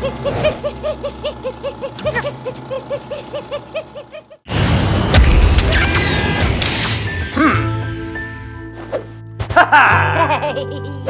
Hmm. Woohoo!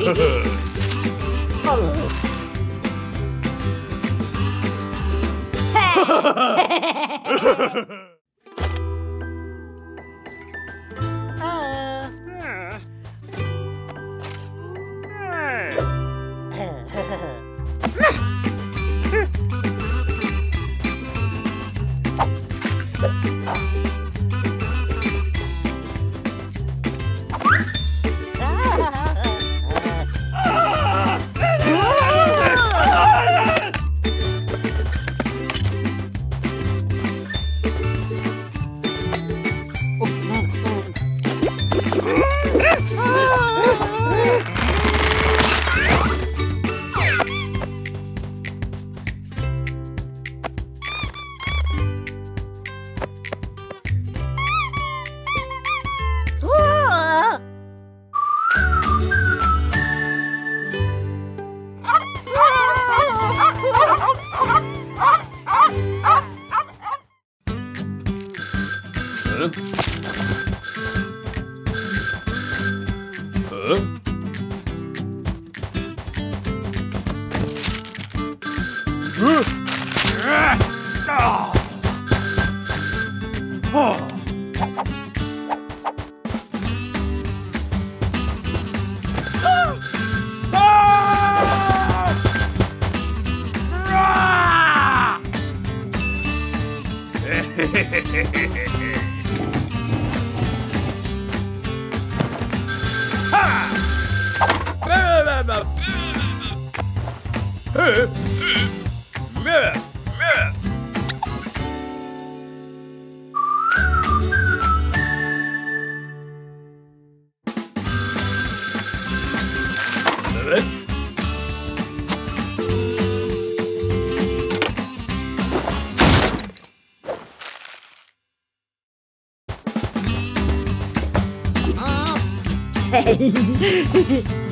Yeah. い。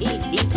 hee hee hee.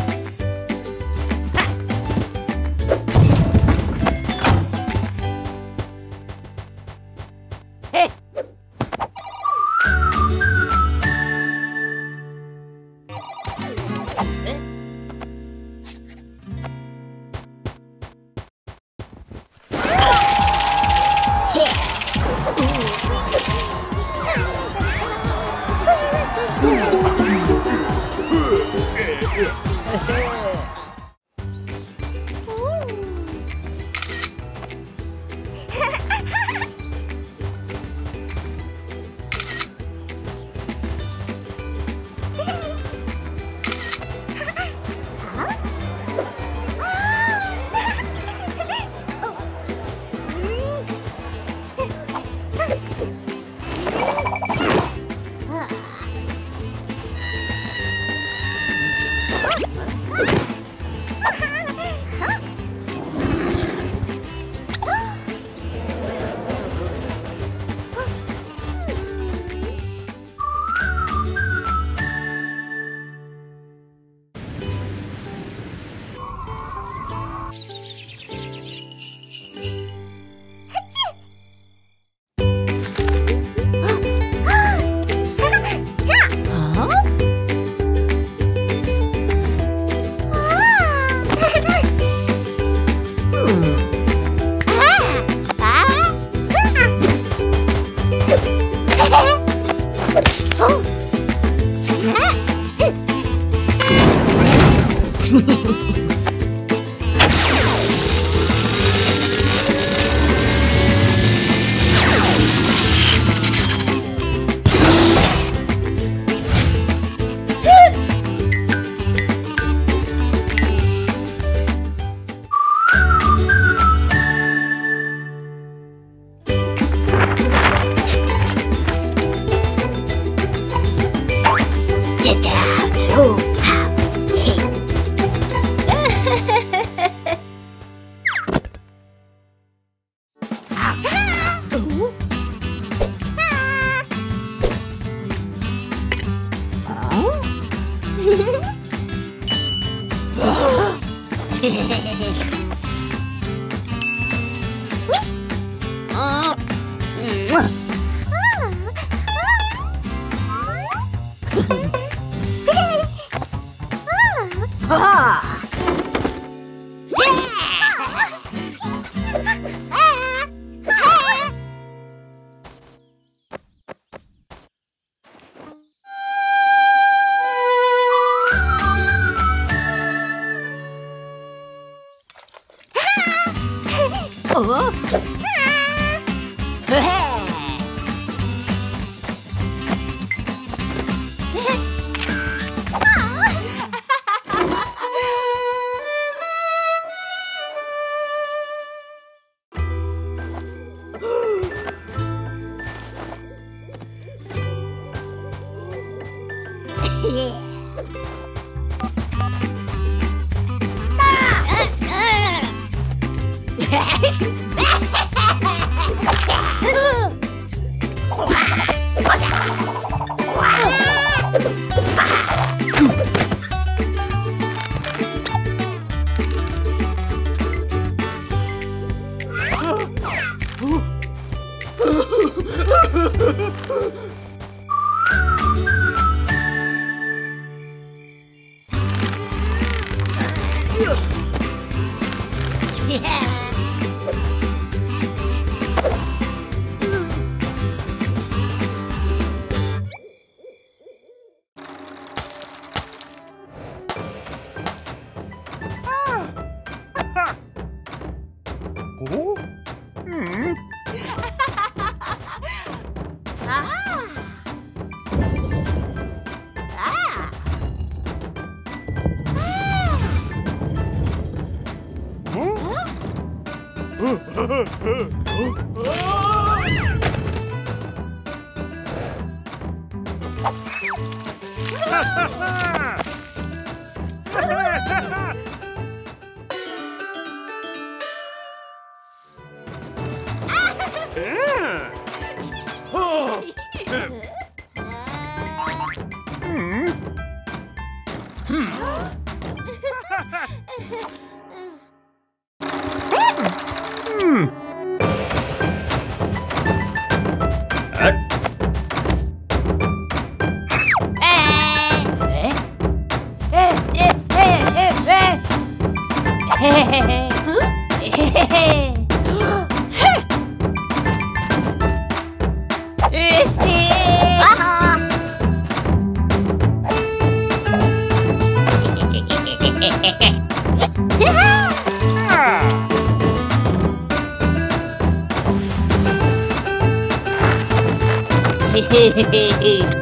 huh? Hey!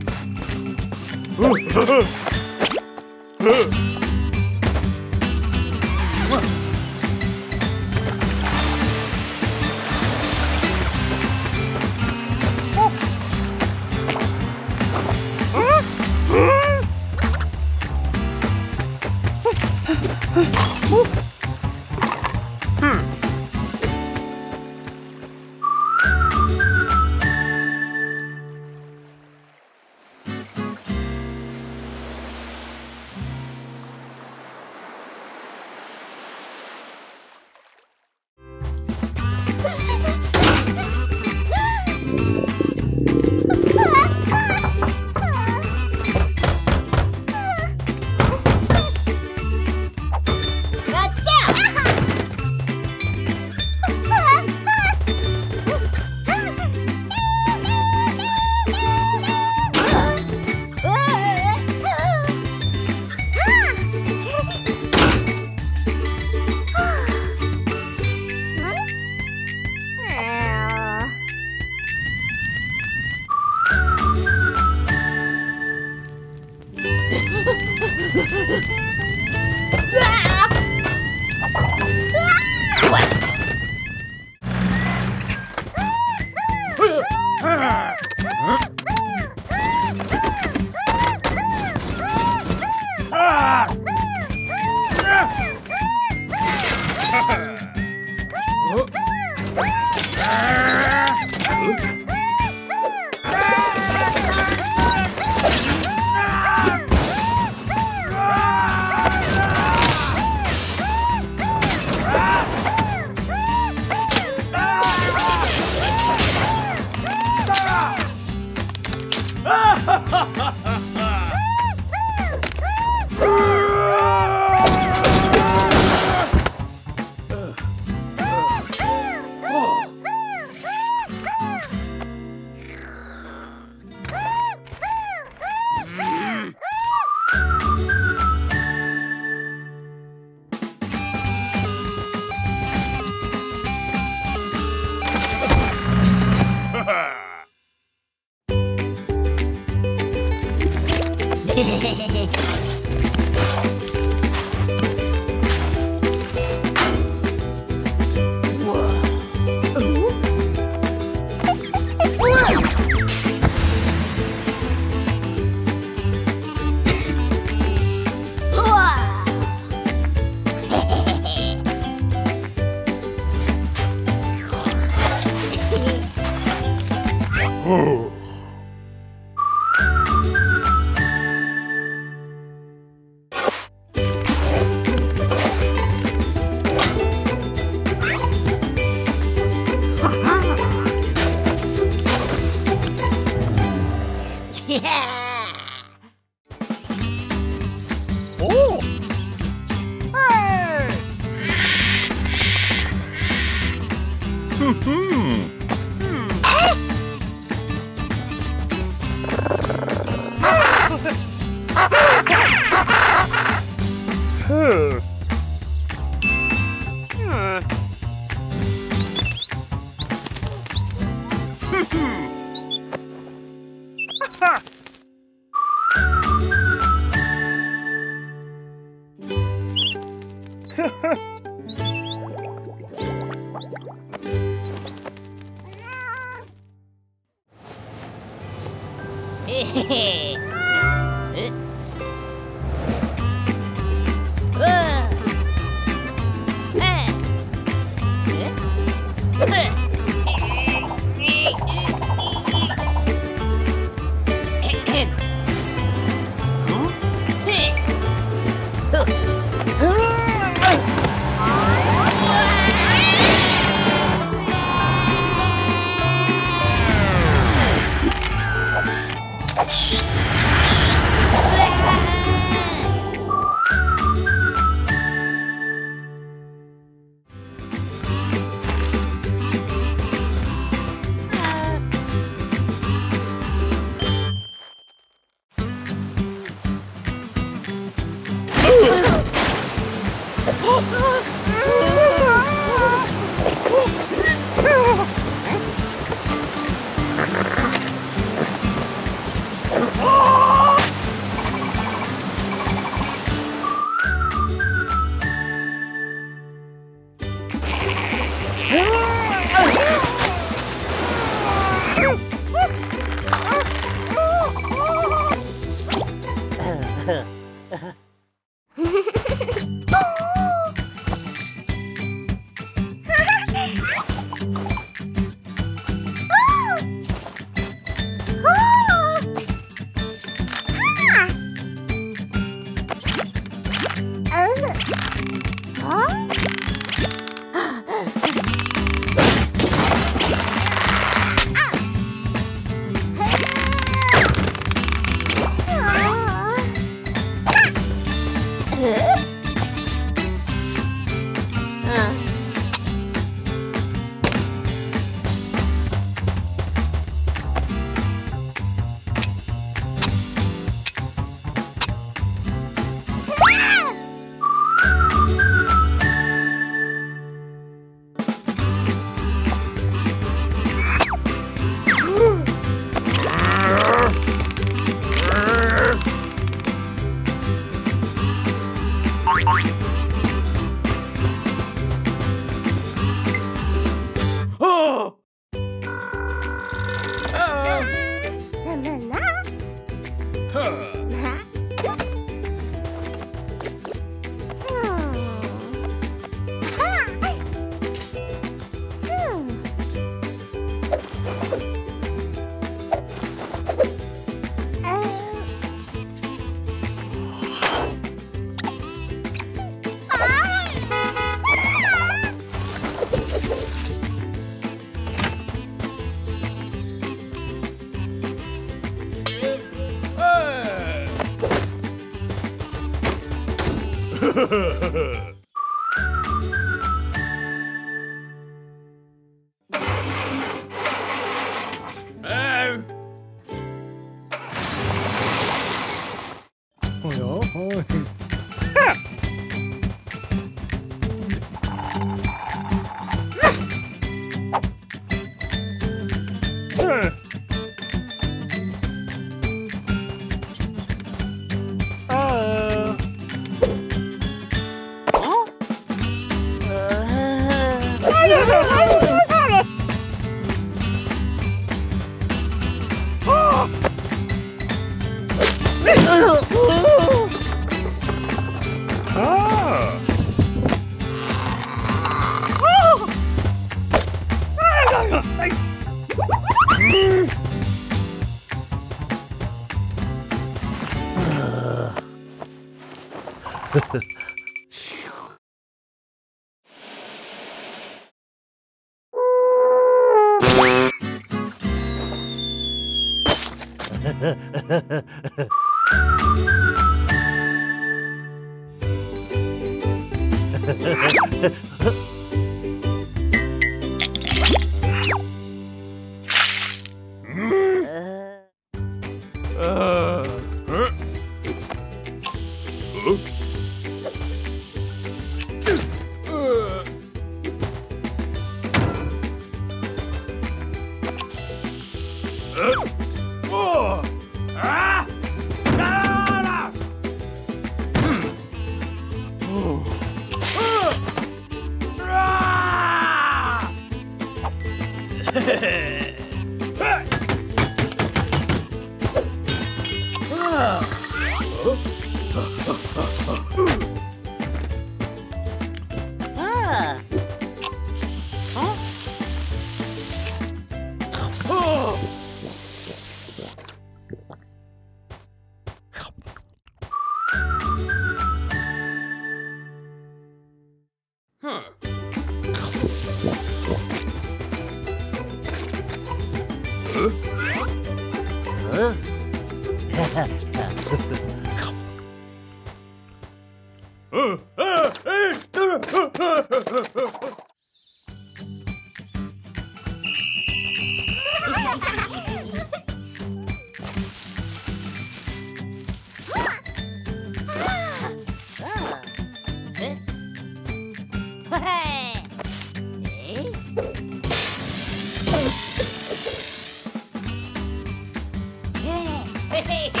Eh?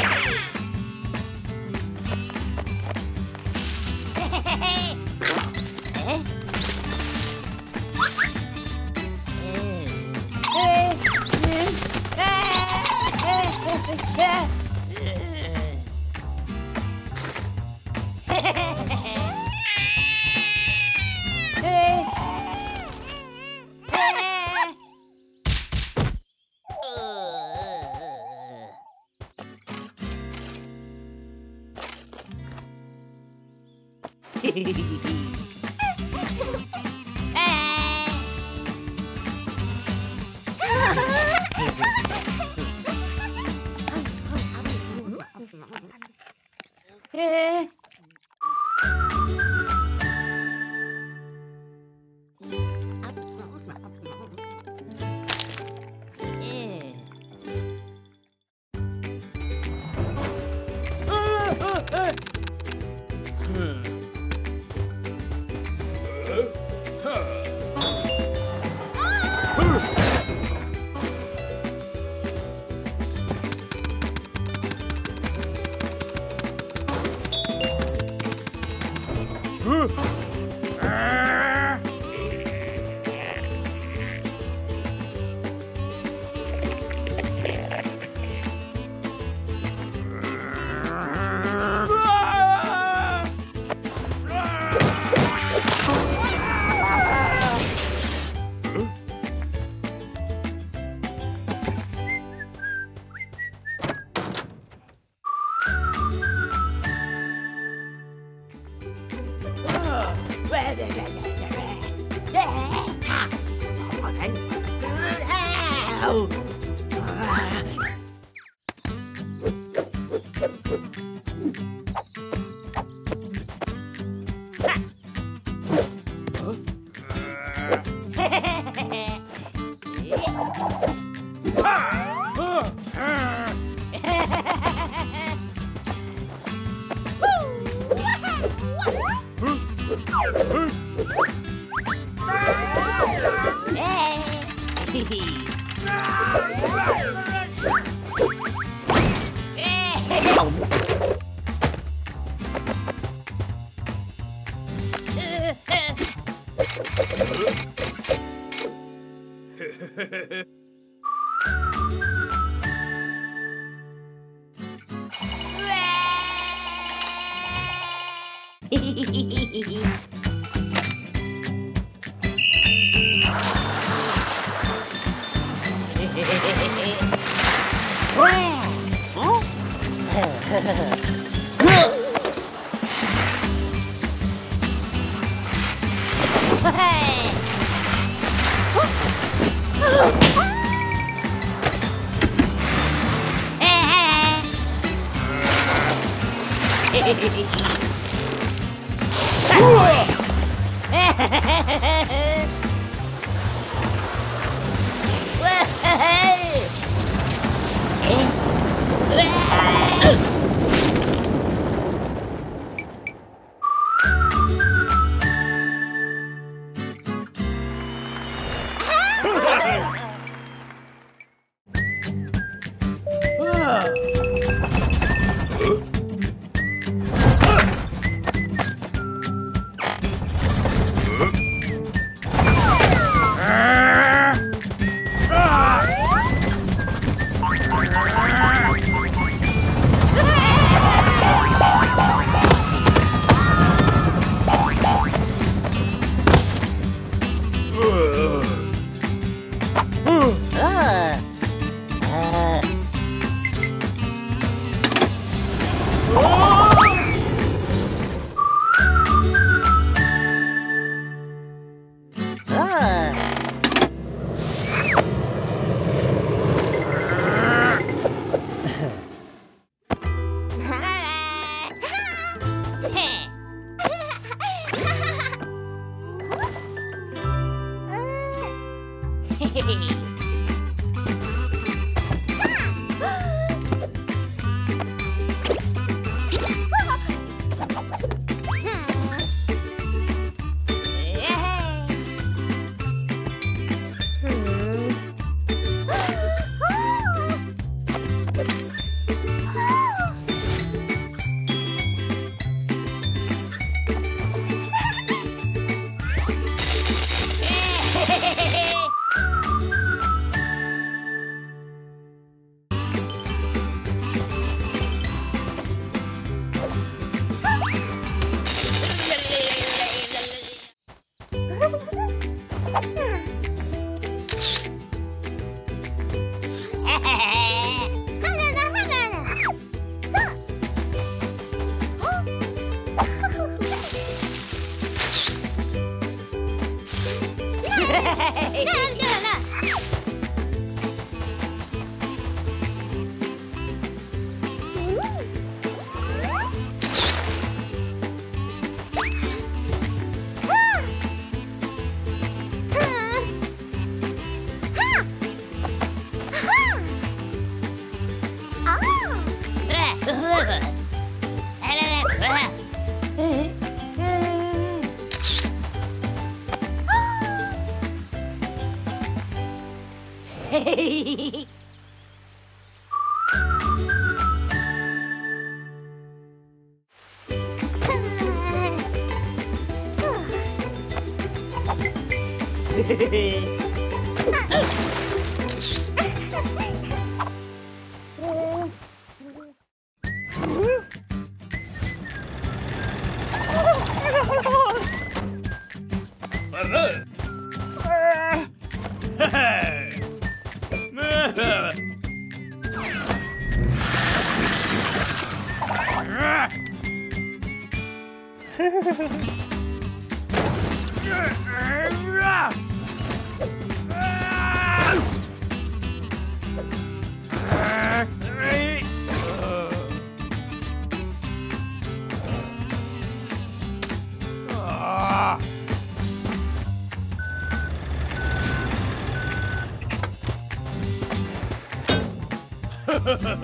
Ha ha!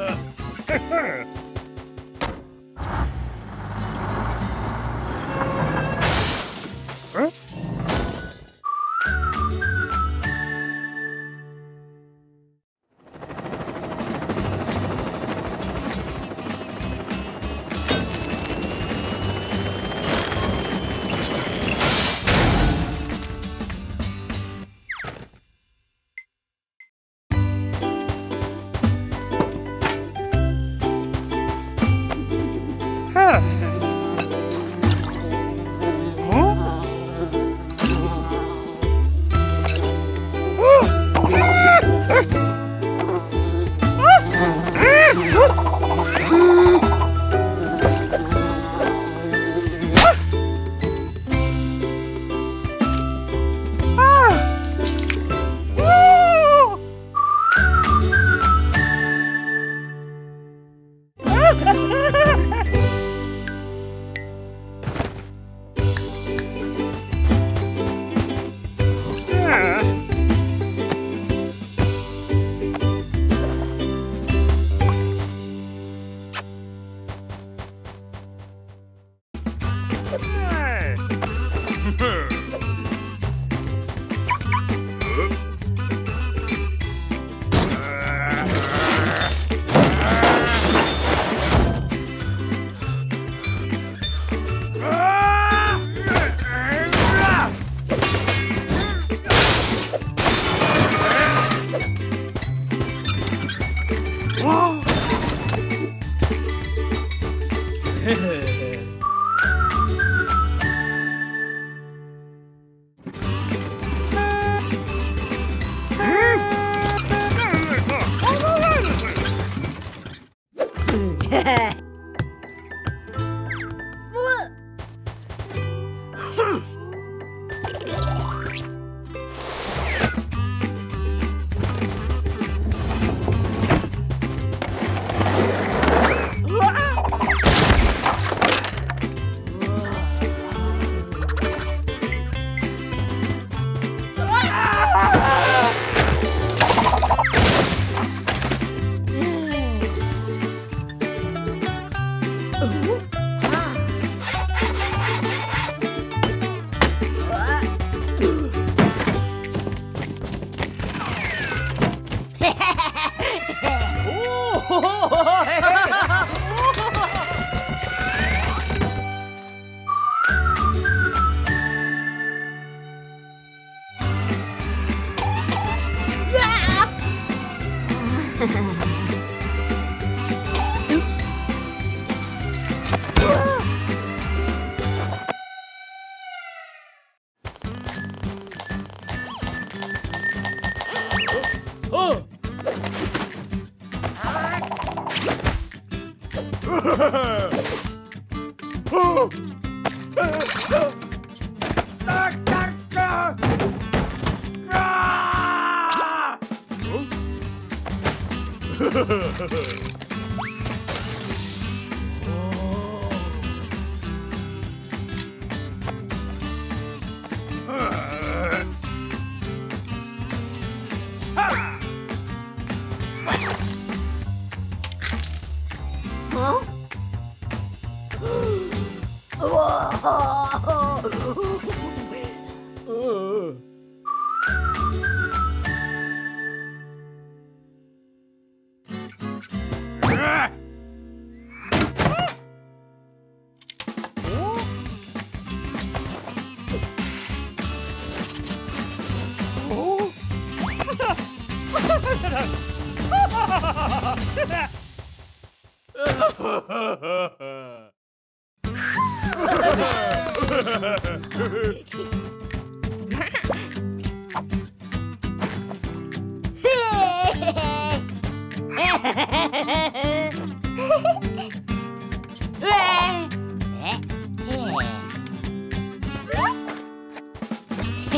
Ha ha ha!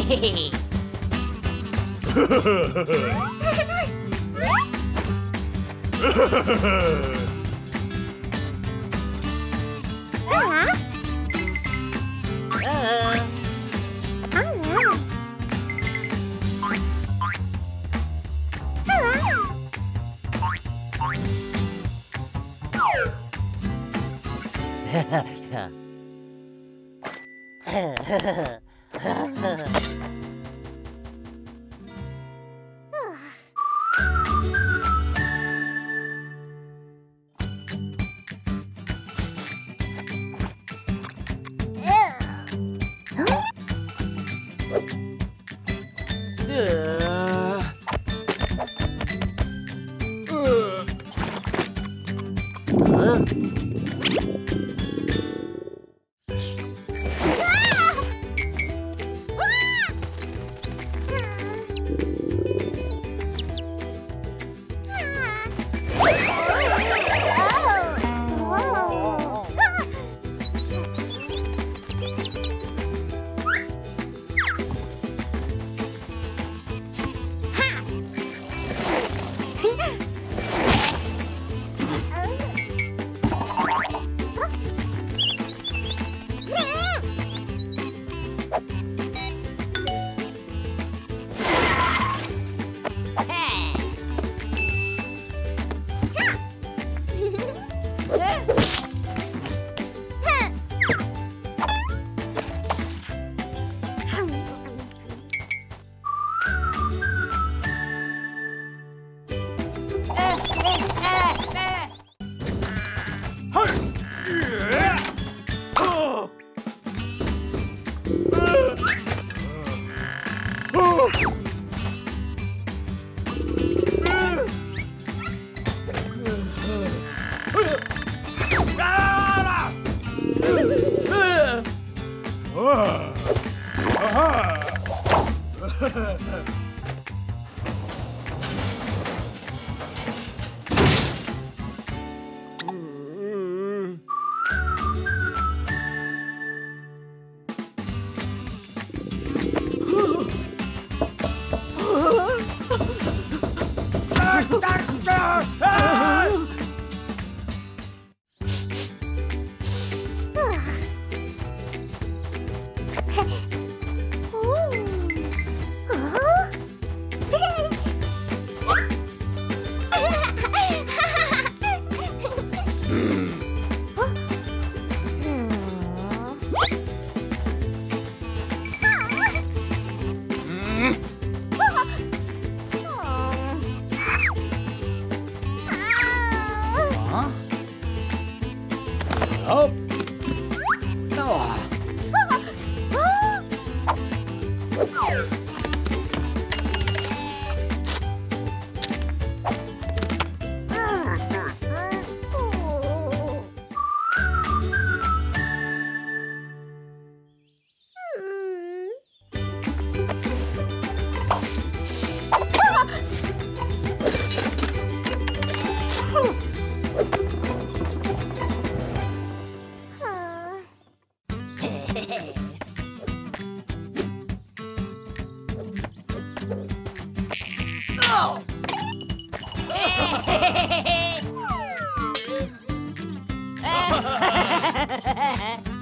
Hehehe.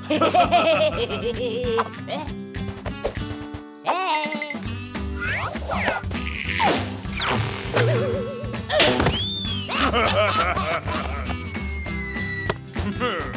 Hmm.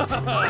Ha ha ha!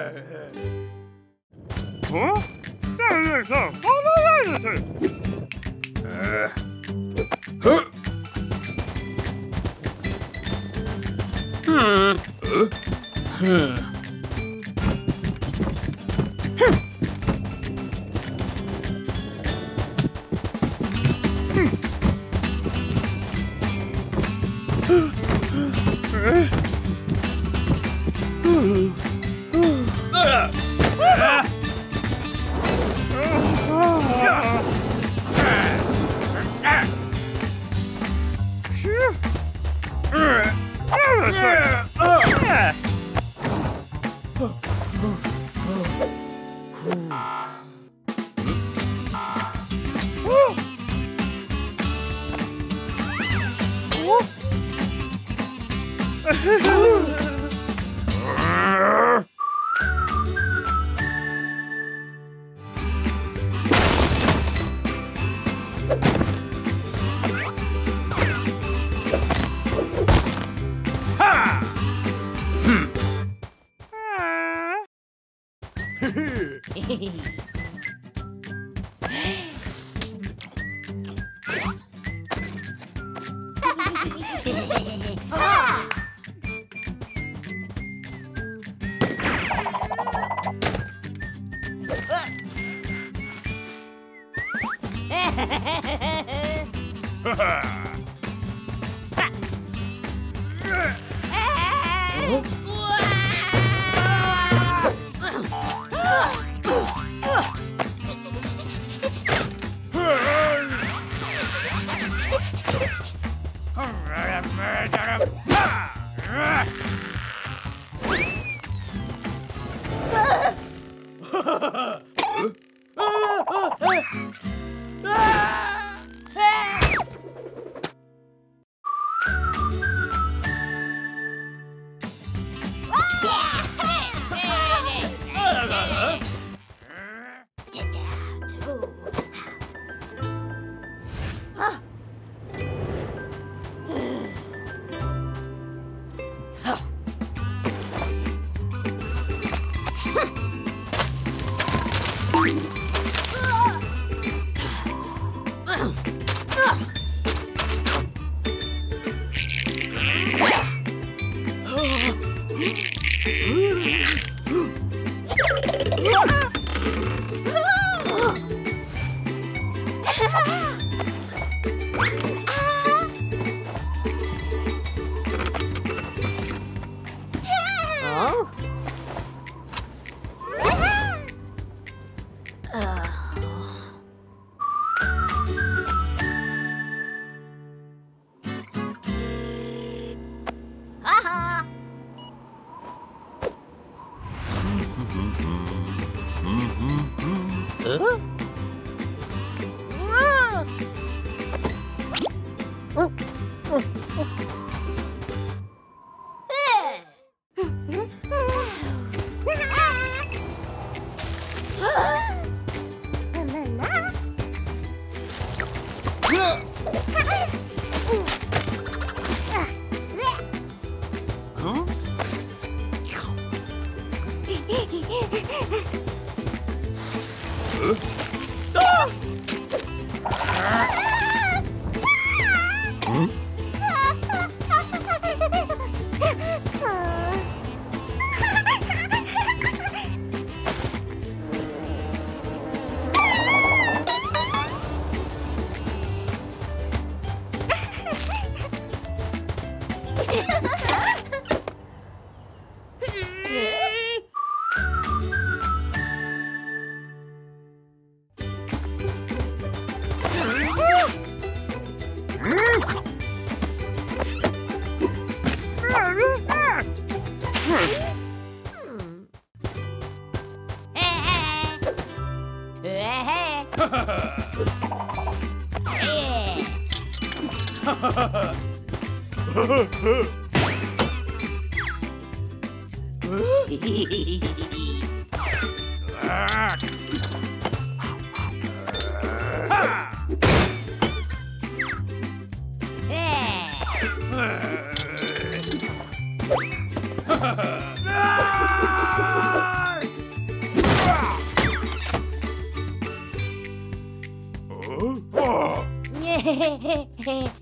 Hehehehe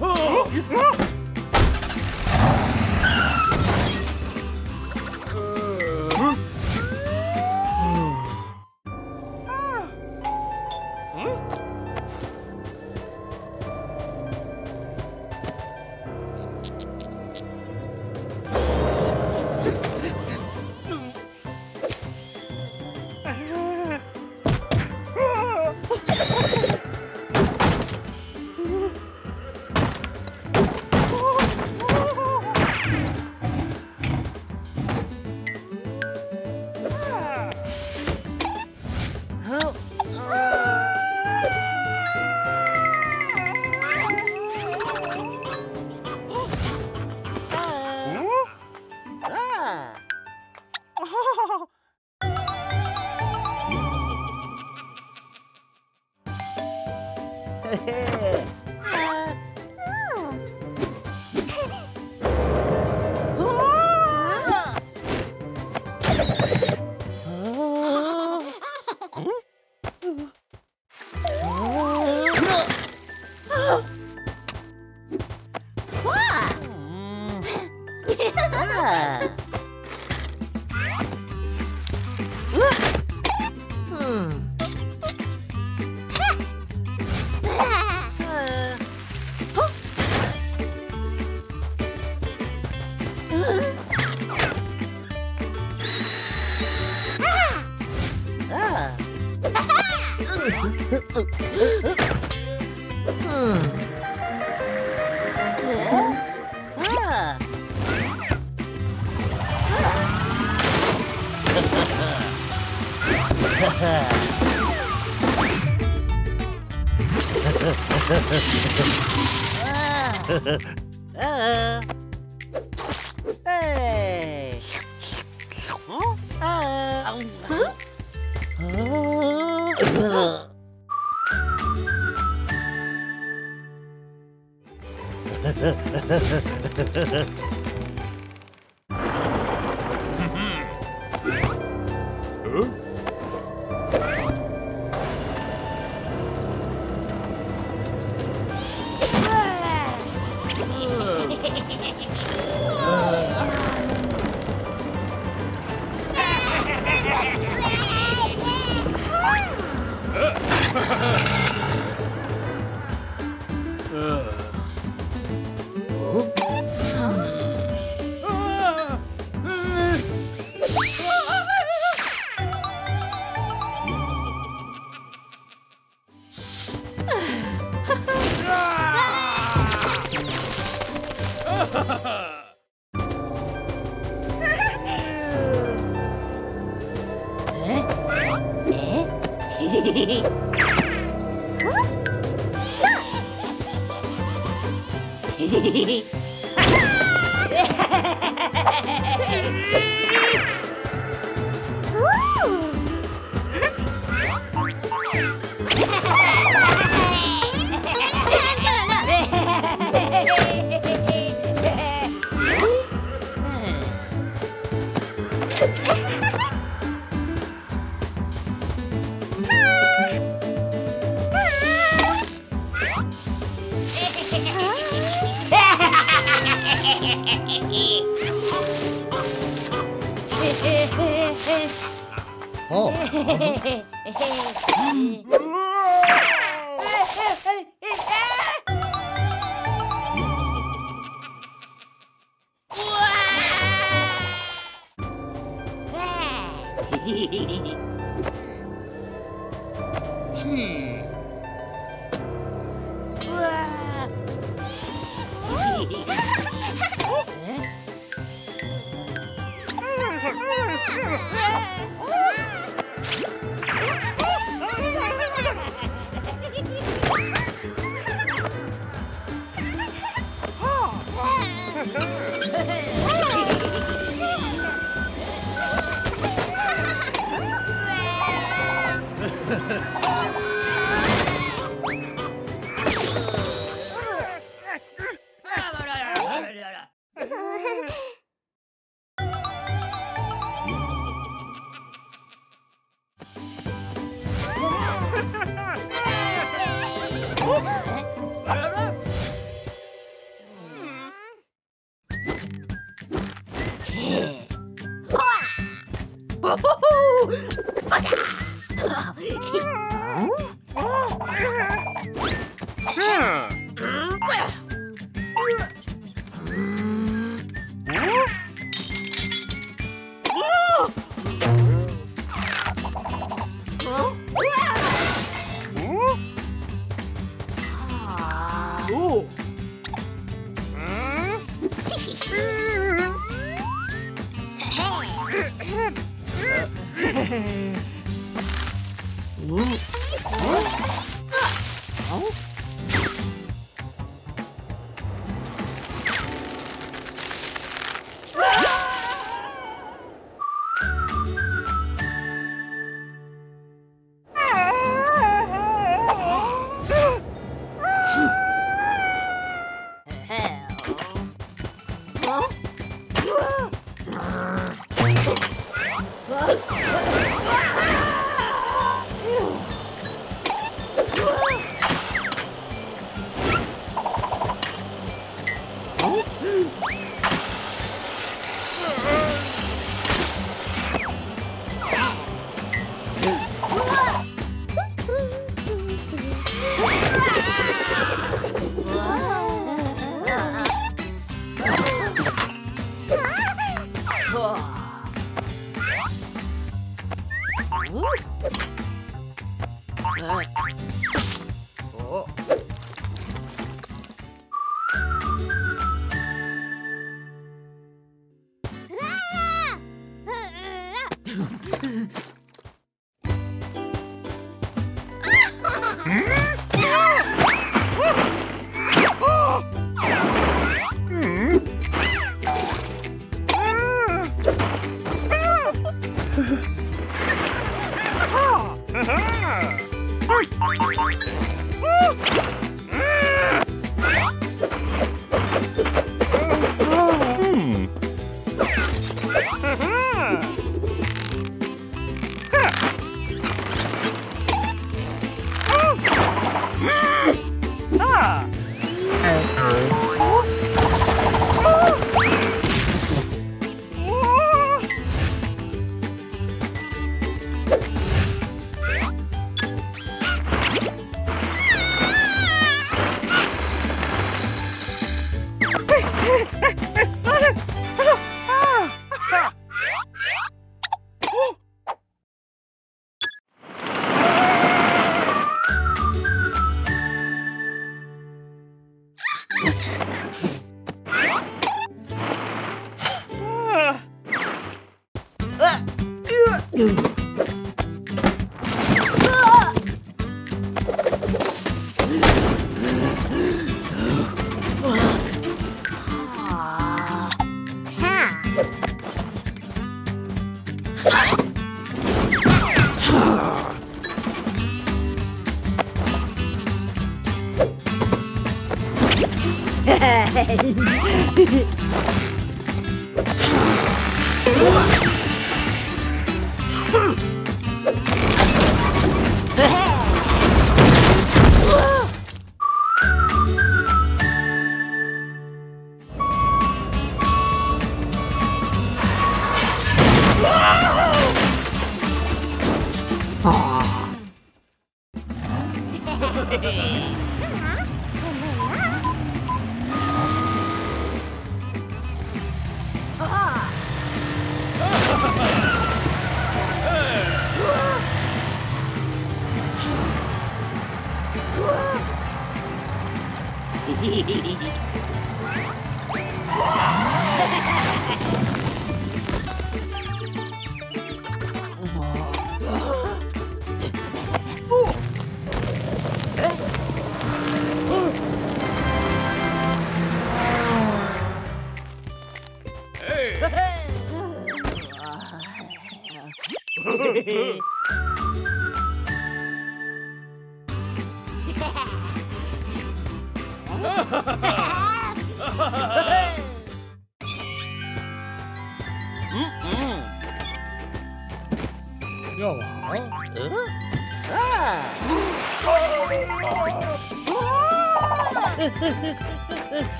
어?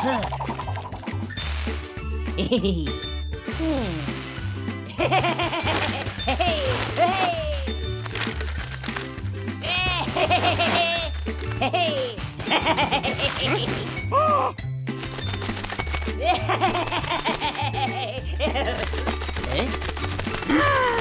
え？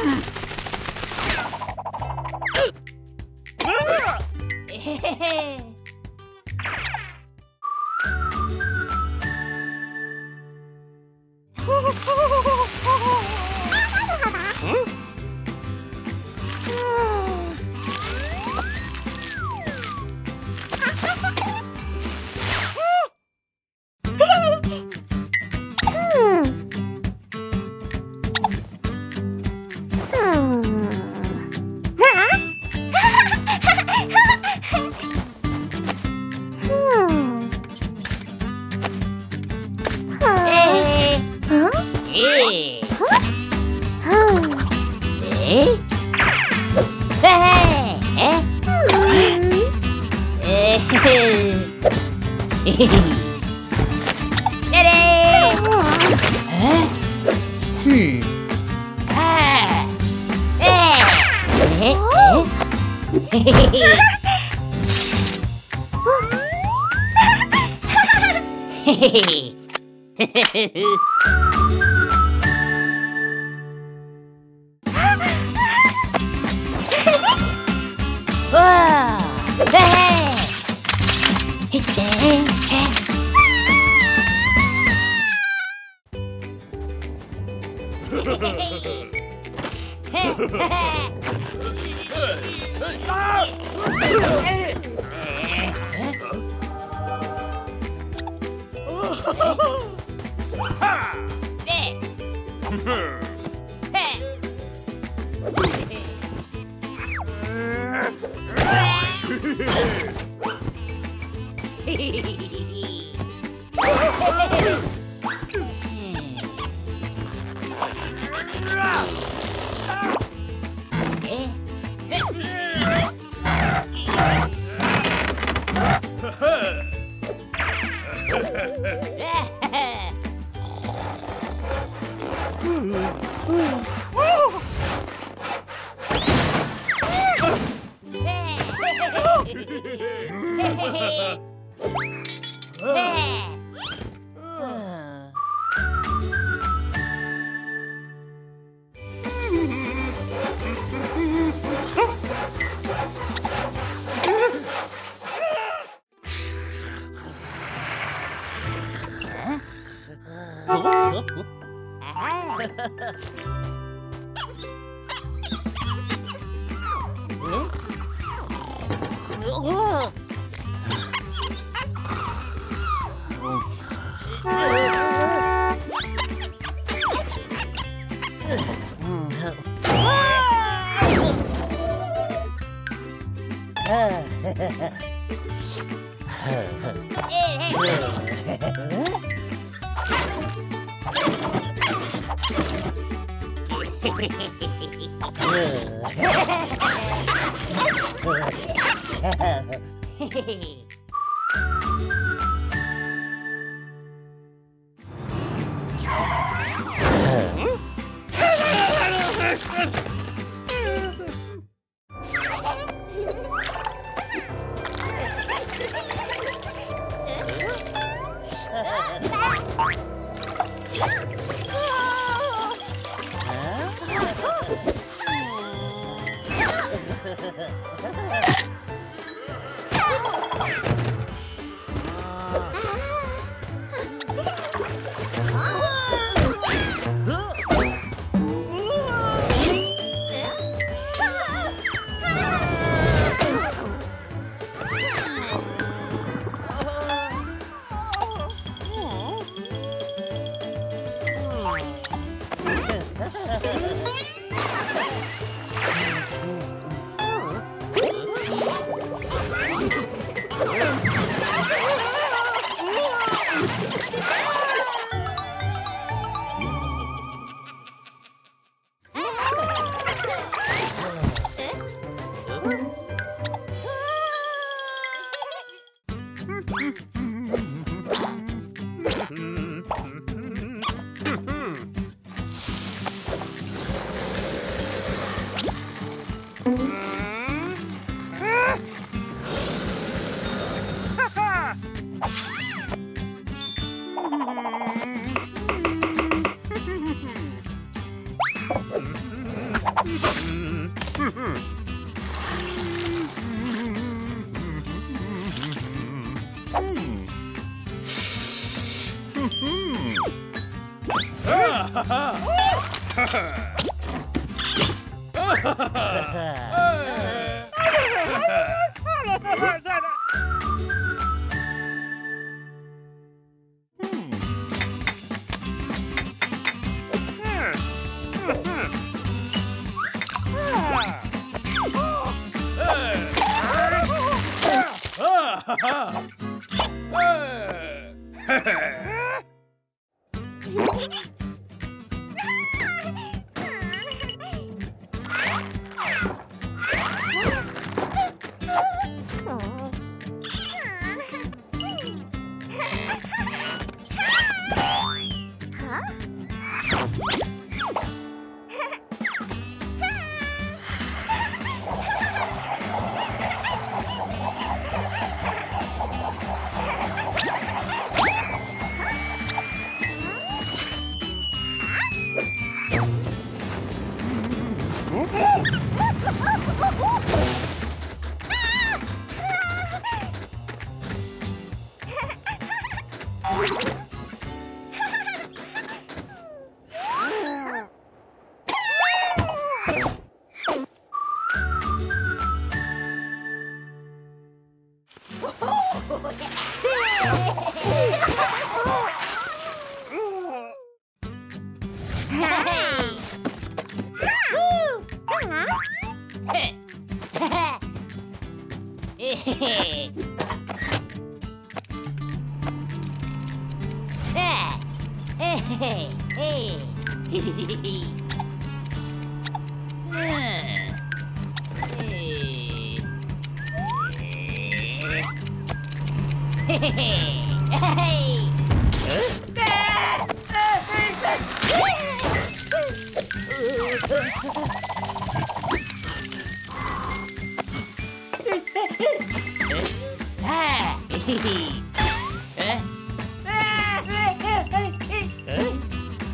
Yes!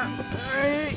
All right.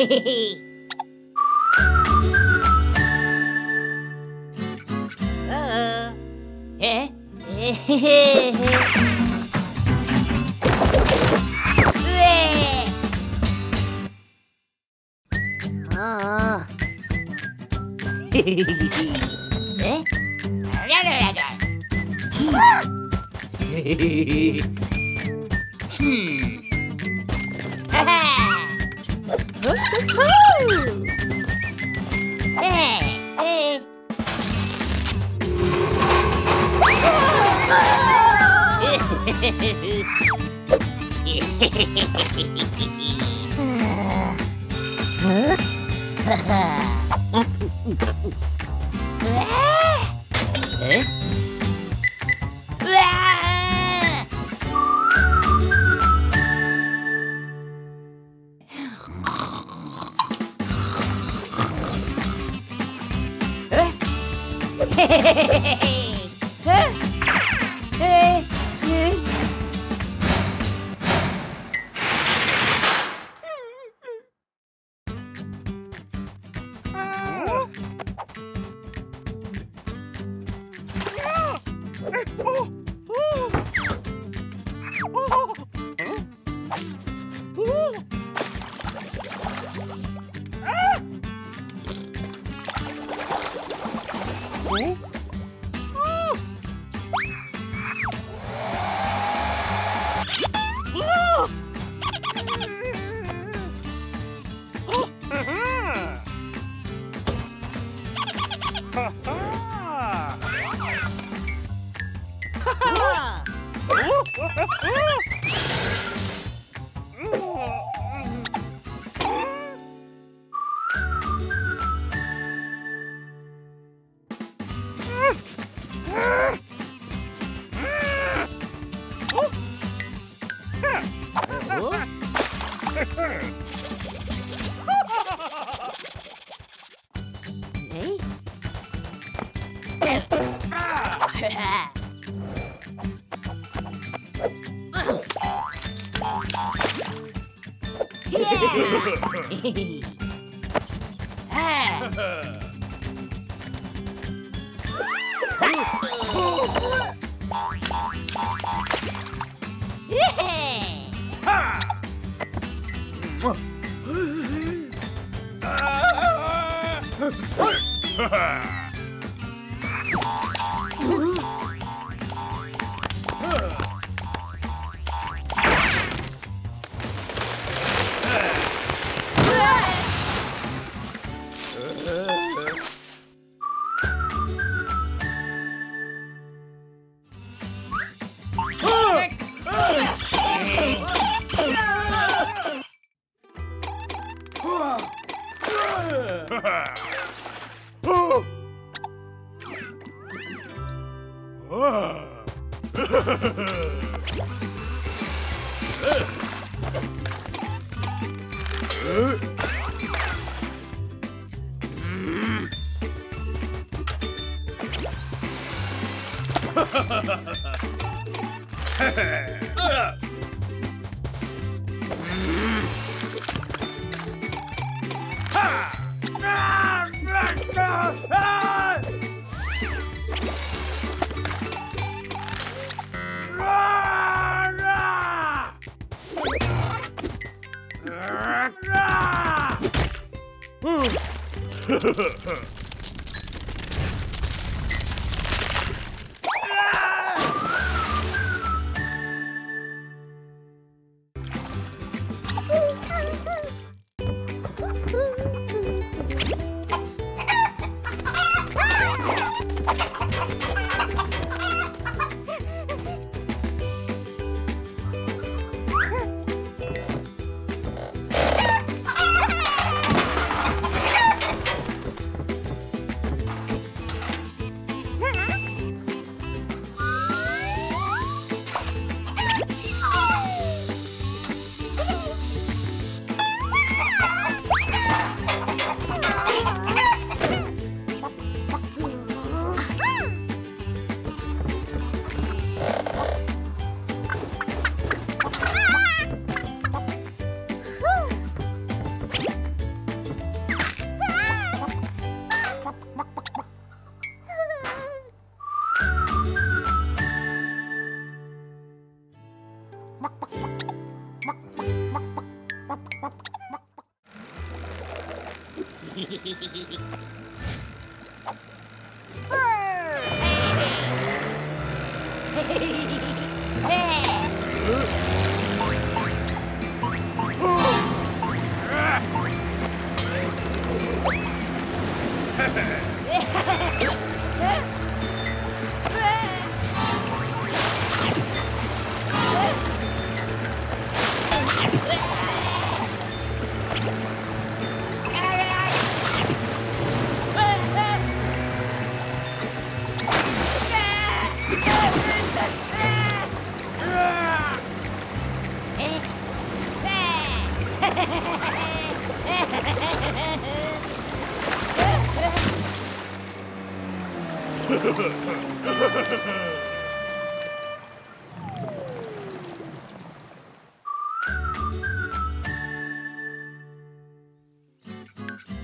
Uh-oh. yeah! ah!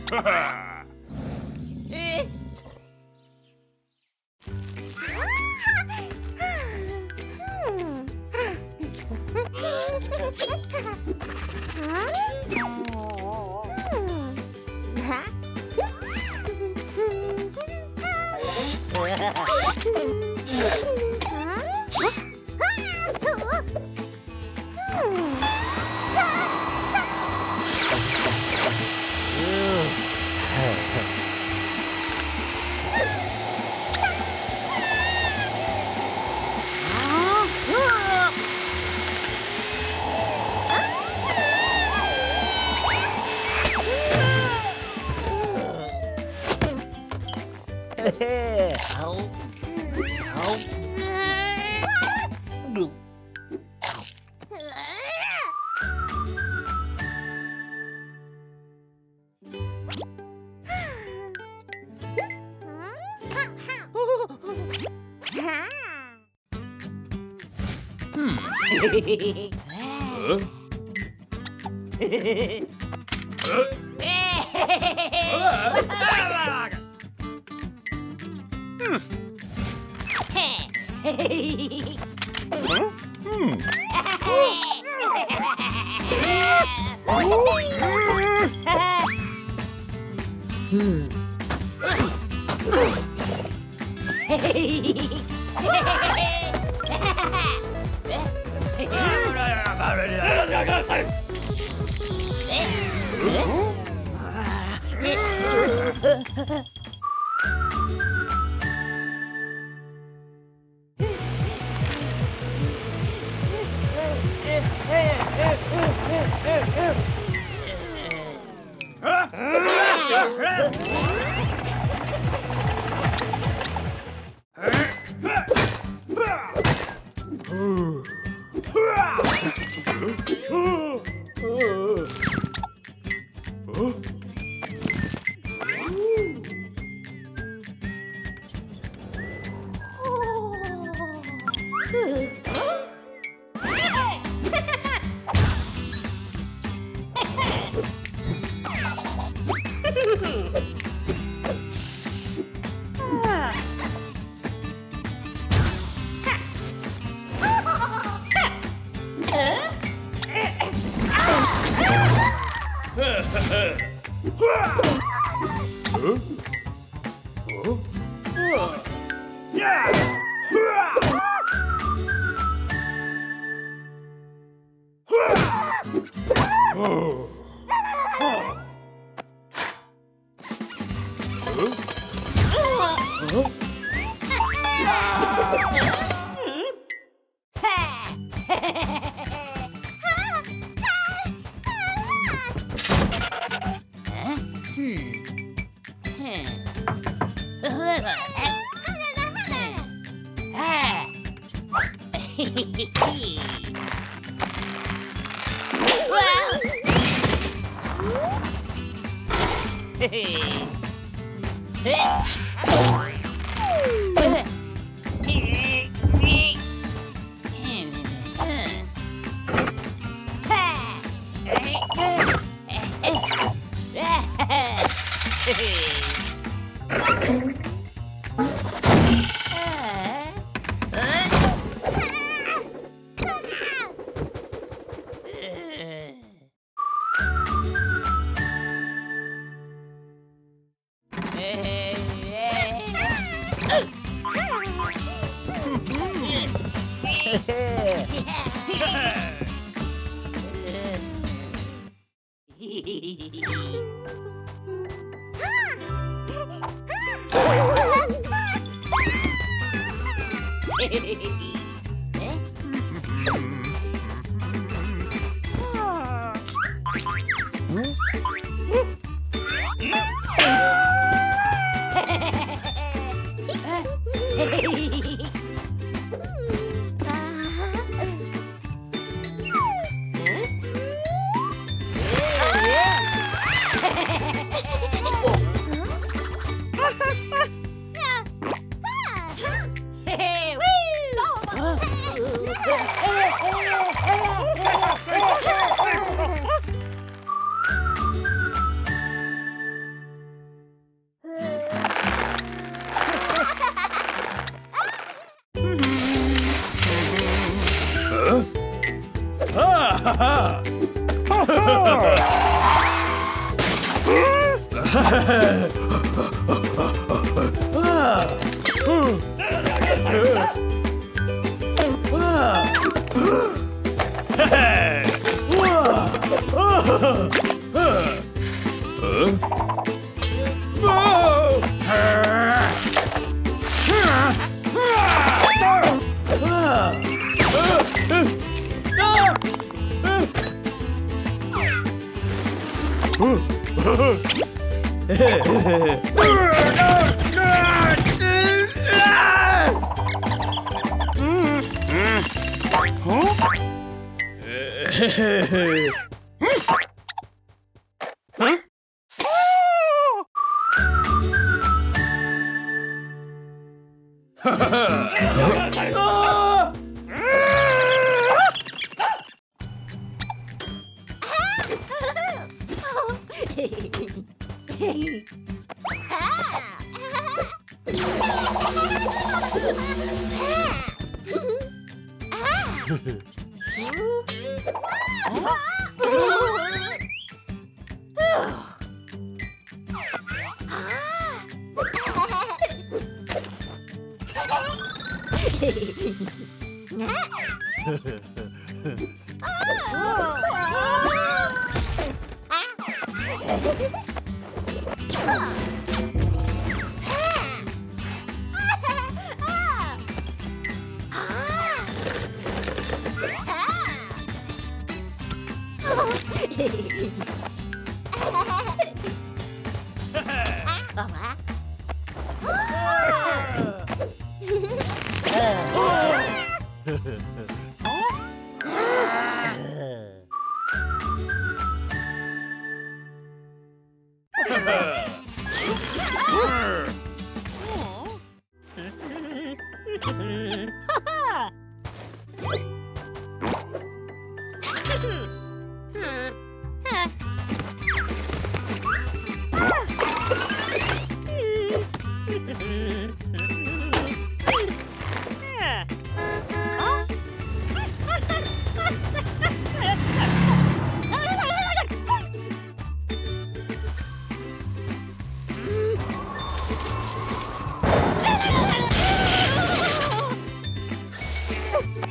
เ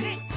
えっ?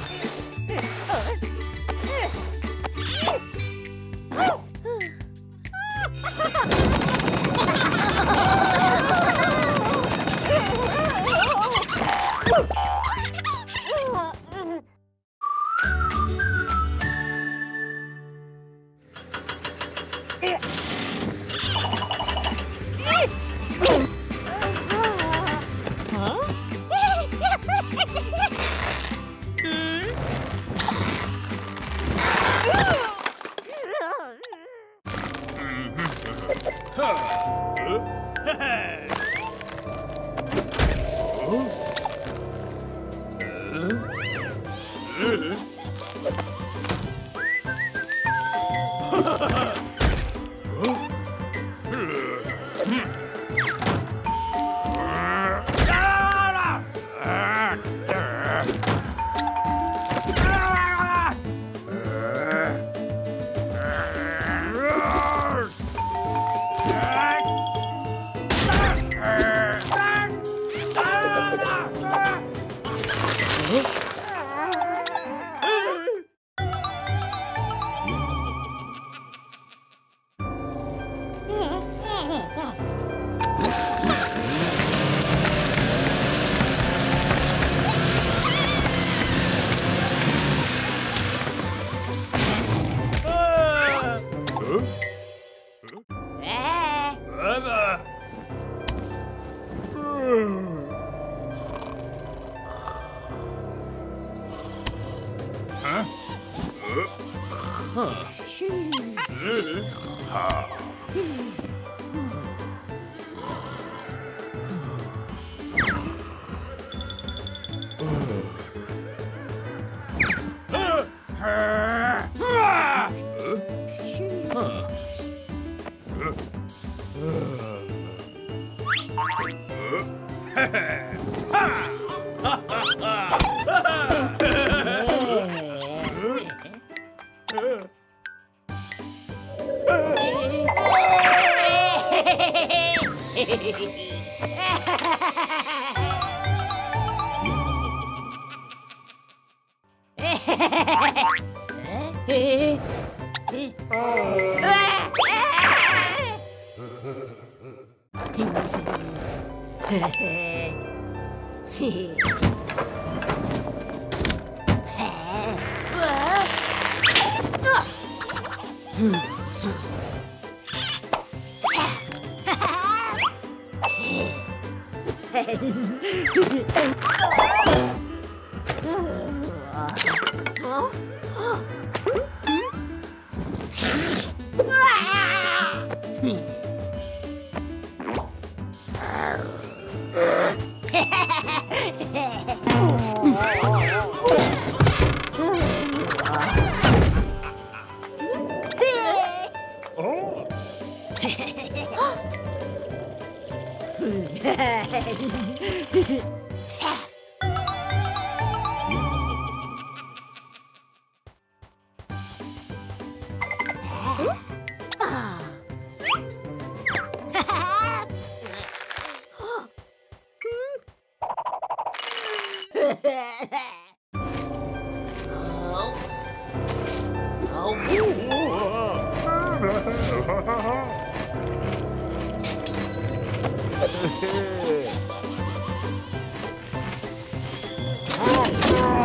Yeah!